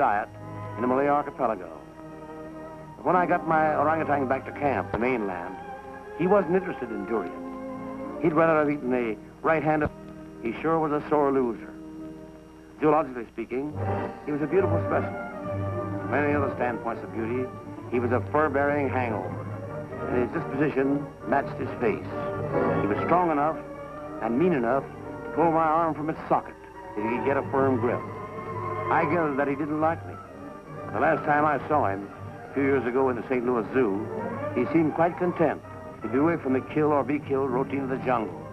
diet in the Malay archipelago. But when I got my orangutan back to camp, the mainland, he wasn't interested in durian. He'd rather have eaten the right hand of... He sure was a sore loser. Zoologically speaking, he was a beautiful specimen. From many other standpoints of beauty, he was a fur-bearing hangover, and his disposition matched his face. He was strong enough and mean enough to pull my arm from its socket if he could get a firm grip. I gathered that he didn't like me. The last time I saw him, a few years ago in the St. Louis Zoo, he seemed quite content to be away from the kill or be killed routine of the jungle.